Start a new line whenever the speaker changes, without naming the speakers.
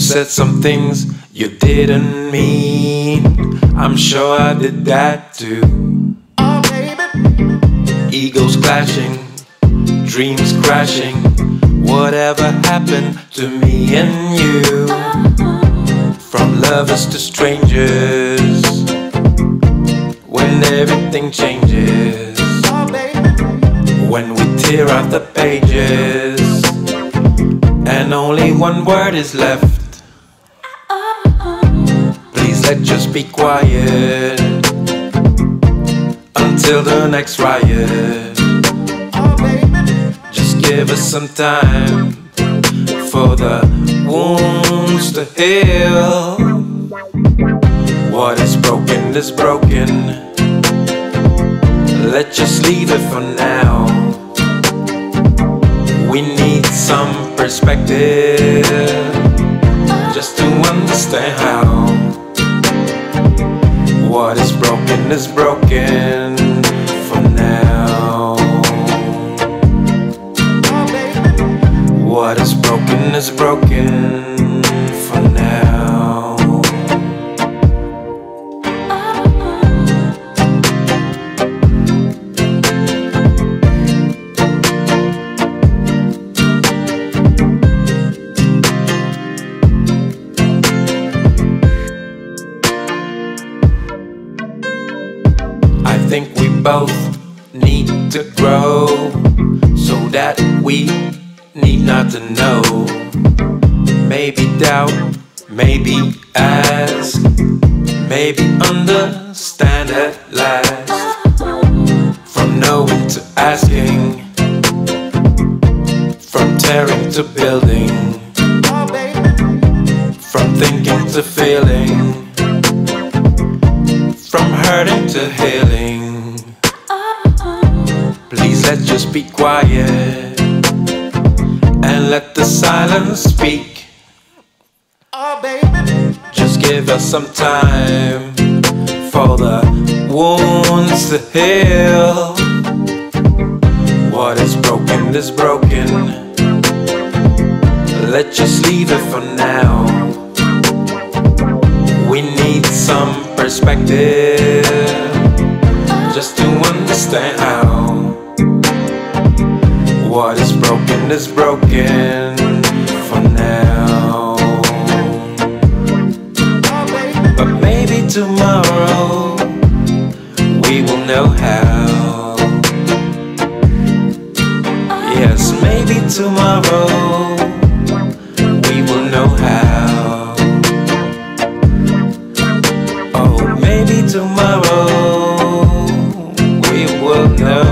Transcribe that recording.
said some things you didn't mean. I'm sure I did that too.
Oh, baby.
Egos clashing, dreams crashing. Whatever happened to me and you? From lovers to strangers. When everything changes.
Oh.
When we tear out the pages. And only one word is left. Let just be quiet. Until the next riot. Just give us some time for the wounds to heal. What is broken is broken. Let's just leave it for now. We need some perspective just to understand how. Is broken for now. What is broken is broken both need to grow so that we need not to know. Maybe doubt, maybe ask, maybe understand at last. From knowing to asking, from tearing to building, from thinking to feeling, from hurting to healing. Let's just be quiet and let the silence speak.
Oh, baby.
Just give us some time for the wounds to heal. What is broken is broken. Let's just leave it for now. We need some perspective just to understand how. bond is broken for now. But maybe tomorrow we will know how. Yes, maybe tomorrow we will know how. Oh, maybe tomorrow we will know.